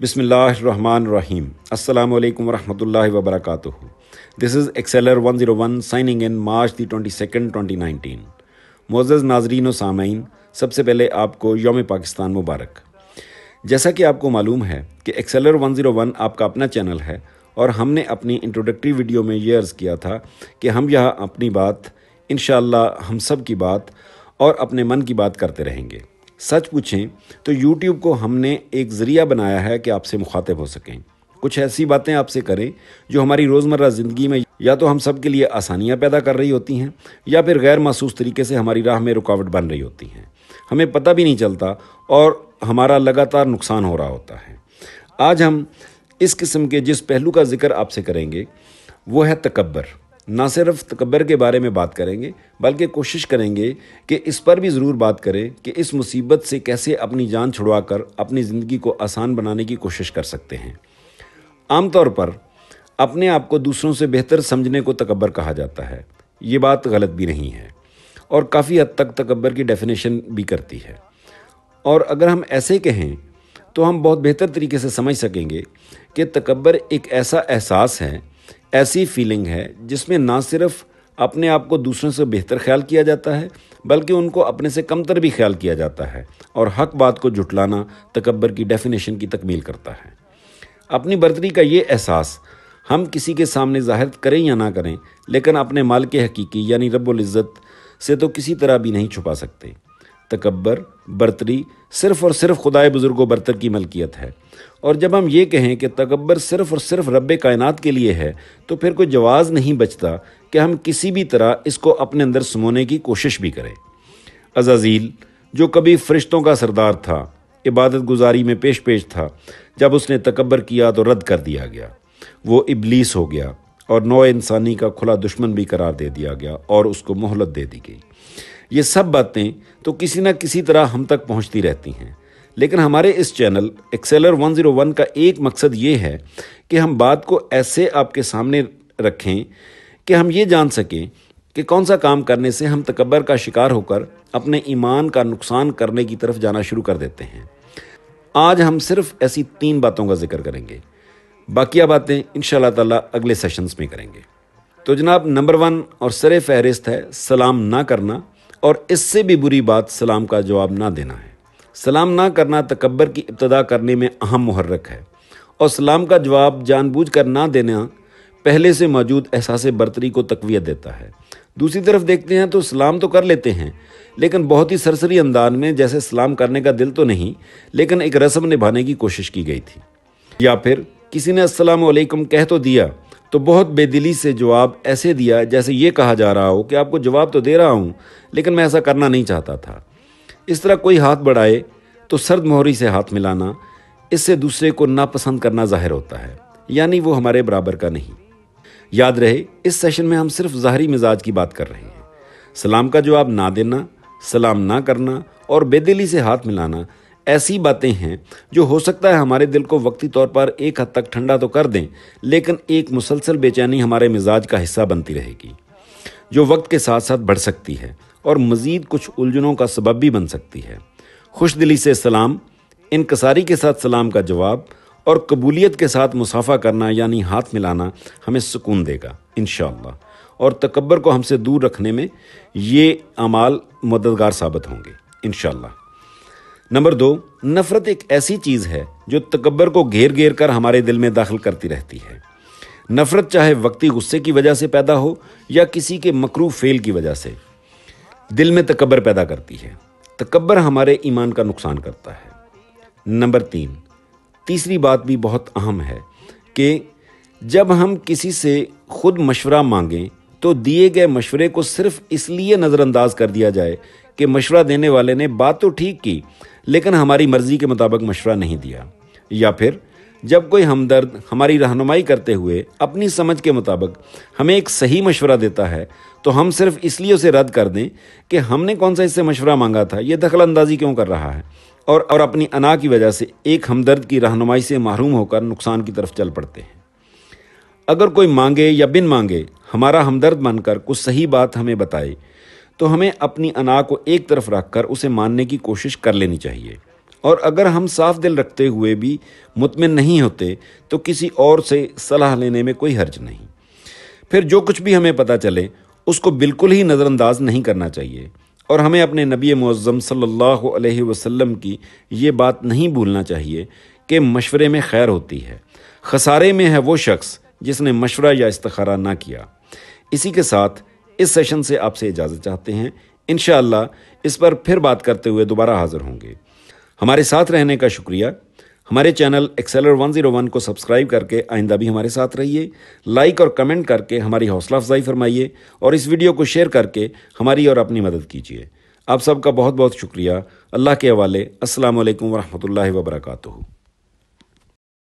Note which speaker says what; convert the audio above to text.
Speaker 1: بسم اللہ الرحمن الرحیم السلام علیکم ورحمۃ اللہ وبرکاتہ this is Excellor one zero one signing in March the twenty second twenty nineteen معزز ناظرین و سامعین سب سے پہلے آپ کو یوم پاکستان مبارک جیسا کہ آپ کو معلوم ہے کہ ایکسیلر ون زیرو ون آپ کا اپنا چینل ہے اور ہم نے اپنی انٹروڈکٹری ویڈیو میں یہ عرض کیا تھا کہ ہم یہاں اپنی بات انشاءاللہ ہم سب کی بات اور اپنے من کی بات کرتے رہیں گے سچ پوچھیں تو یوٹیوب کو ہم نے ایک ذریعہ بنایا ہے کہ آپ سے مخاطب ہو سکیں۔ کچھ ایسی باتیں آپ سے کریں جو ہماری روزمرہ زندگی میں یا تو ہم سب کے لیے آسانیاں پیدا کر رہی ہوتی ہیں یا پھر غیر محسوس طریقے سے ہماری راہ میں رکاوٹ بن رہی ہوتی ہیں۔ ہمیں پتہ بھی نہیں چلتا اور ہمارا لگاتار نقصان ہو رہا ہوتا ہے۔ آج ہم اس قسم کے جس پہلو کا ذکر آپ سے کریں گے وہ ہے تکبر۔ نہ صرف تکبر کے بارے میں بات کریں گے، بلکہ کوشش کریں گے کہ اس پر بھی ضرور بات کریں کہ اس مصیبت سے کیسے اپنی جان چھڑوا کر اپنی زندگی کو آسان بنانے کی کوشش کر سکتے ہیں۔ عام طور پر اپنے آپ کو دوسروں سے بہتر سمجھنے کو تکبر کہا جاتا ہے۔ یہ بات غلط بھی نہیں ہے، اور کافی حد تک تکبر کی ڈیفینیشن بھی کرتی ہے۔ اور اگر ہم ایسے کہیں تو ہم بہت بہتر طریقے سے سمجھ سکیں گے کہ تکبر ایک ایسا احساس ہے ایسی فیلنگ ہے جس میں نہ صرف اپنے آپ کو دوسروں سے بہتر خیال کیا جاتا ہے، بلکہ ان کو اپنے سے کم تر بھی خیال کیا جاتا ہے اور حق بات کو جھٹلانا تکبر کی ڈیفینیشن کی تکمیل کرتا ہے۔ اپنی برتری کا یہ احساس، ہم کسی کے سامنے ظاہر کریں یا نہ کریں، لیکن اپنے مال کے حقیقی یعنی رب العزت سے تو کسی طرح بھی نہیں چھپا سکتے۔ تکبر، برتری صرف اور صرف خدائے بزرگ و برتر کی ملکیت ہے۔ اور جب ہم یہ کہیں کہ تکبر صرف اور صرف رب کائنات کے لیے ہے، تو پھر کوئی جواز نہیں بچتا کہ ہم کسی بھی طرح اس کو اپنے اندر سمونے کی کوشش بھی کریں۔ عزازیل، جو کبھی فرشتوں کا سردار تھا، عبادت گزاری میں پیش پیش تھا، جب اس نے تکبر کیا تو رد کر دیا گیا۔ وہ ابلیس ہو گیا اور نو انسانی کا کھلا دشمن بھی قرار دے دیا گیا اور اس کو مہلت دے دی گئی۔ یہ سب باتیں تو کسی نہ کسی طرح ہم تک پہنچتی رہتی ہیں۔ لیکن ہمارے اس channel Excellor one zero one کا ایک مقصد یہ ہے کہ ہم بات کو ایسے آپ کے سامنے رکھیں کہ ہم یہ جان سکیں کہ کون سا کام کرنے سے ہم تکبر کا شکار ہو کر اپنے ایمان کا نقصان کرنے کی طرف جانا شروع کر دیتے ہیں۔ آج ہم صرف ایسی تین باتوں کا ذکر کریں گے۔ باقیہ باتیں ان شاء اللہ تعالیٰ اگلے سیشنز میں کریں گے۔ تو جناب نمبر ون اور سر فہرست ہے سلام نہ کرنا۔ اور اس سے بھی بری بات سلام کا جواب نہ دینا ہے۔ سلام نہ کرنا تکبر کی ابتدا کرنے میں اہم محرک ہے۔ اور سلام کا جواب جان بوجھ کر نہ دینا پہلے سے موجود احساس برتری کو تقویت دیتا ہے۔ دوسری طرف دیکھتے ہیں تو سلام تو کر لیتے ہیں، لیکن بہت ہی سرسری انداز میں جیسے سلام کرنے کا دل تو نہیں، لیکن ایک رسم نبھانے کی کوشش کی گئی تھی۔ یا پھر کسی نے السلام علیکم کہہ تو دیا تو بہت بے دلی سے جواب ایسے دیا جیسے یہ کہا جا رہا ہو کہ آپ کو جواب تو دے رہا ہوں، لیکن میں ایسا کرنا نہیں چاہتا تھا۔ اس طرح کوئی ہاتھ بڑھائے تو سرد مہوری سے ہاتھ ملانا، اس سے دوسرے کو ناپسند کرنا ظاہر ہوتا ہے یعنی وہ ہمارے برابر کا نہیں۔ یاد رہے، اس سیشن میں ہم صرف ظاہری مزاج کی بات کر رہے ہیں۔ سلام کا جواب نہ دینا، سلام نہ کرنا اور بے دلی سے ہاتھ ملانا ایسی باتیں ہیں جو ہو سکتا ہے ہمارے دل کو وقتی طور پر ایک حد تک ٹھنڈا تو کر دیں، لیکن ایک مسلسل بے چینی ہمارے مزاج کا حصہ بنتی رہے گی، جو وقت کے ساتھ ساتھ بڑھ سکتی ہے اور مزید کچھ الجھنوں کا سبب بھی بن سکتی ہے۔ خوش دلی سے سلام، انکساری کے ساتھ سلام کا جواب اور قبولیت کے ساتھ مسافہ کرنا یعنی ہاتھ ملانا ہمیں سکون دے گا، انشاءاللہ۔ اور تکبر کو ہم سے دور رکھنے میں یہ اعمال مددگار ثابت ہوں گے، انشاءاللہ۔ نمبر دو، نفرت ایک ایسی چیز ہے جو تکبر کو گھیر گھیر کر ہمارے دل میں داخل کرتی رہتی ہے۔ نفرت چاہے وقتی غصے کی وجہ سے پیدا ہو یا کسی کے مکرو فیل کی وجہ سے، دل میں تکبر پیدا کرتی ہے۔ تکبر ہمارے ایمان کا نقصان کرتا ہے۔ نمبر تین، تیسری بات بھی بہت اہم ہے کہ جب ہم کسی سے خود مشورہ مانگیں تو دیے گئے مشورے کو صرف اس لیے نظر انداز کر دیا جائے کہ مشورہ دینے والے نے بات تو ٹھیک کی لیکن ہماری مرضی کے مطابق مشورہ نہیں دیا۔ یا پھر، جب کوئی ہمدرد ہماری رہنمائی کرتے ہوئے اپنی سمجھ کے مطابق ہمیں ایک صحیح مشورہ دیتا ہے، تو ہم صرف اس لیے اسے رد کر دیں کہ ہم نے کون سا اس سے مشورہ مانگا تھا، یہ دخل اندازی کیوں کر رہا ہے؟ اور اور اپنی انا کی وجہ سے ایک ہمدرد کی رہنمائی سے محروم ہو کر نقصان کی طرف چل پڑتے ہیں۔ اگر کوئی مانگے یا بن مانگے، ہمارا ہمدرد بن کر کچھ صحیح بات ہمیں بتائے۔ تو ہمیں اپنی انا کو ایک طرف رکھ کر اسے ماننے کی کوشش کر لینی چاہیے۔ اور اگر ہم صاف دل رکھتے ہوئے بھی مطمئن نہیں ہوتے، تو کسی اور سے صلاح لینے میں کوئی حرج نہیں۔ پھر جو کچھ بھی ہمیں پتہ چلے، اس کو بالکل ہی نظر انداز نہیں کرنا چاہیے۔ اور ہمیں اپنے نبی معظم صلی اللہ علیہ وسلم کی یہ بات نہیں بھولنا چاہیے کہ مشورے میں خیر ہوتی ہے۔ خسارے میں ہے وہ شخص جس نے مشورہ یا استخارہ نہ کیا۔ اسی کے ساتھ اس سیشن سے آپ سے اجازت چاہتے ہیں۔ انشاءاللہ اس پر پھر بات کرتے ہوئے دوبارہ حاضر ہوں گے۔ ہمارے ساتھ رہنے کا شکریہ۔ ہمارے channel Excellor one zero one کو سبسکرائب کر کے آئندہ بھی ہمارے ساتھ رہیے۔ لائک اور کمنٹ کر کے ہماری حوصلہ افزائی فرمائیے اور اس ویڈیو کو شیئر کر کے ہماری اور اپنی مدد کیجیے۔ آپ سب کا بہت بہت شکریہ۔ اللہ کے حوالے، السلام علیکم ورحمۃ اللہ وبرکاتہ۔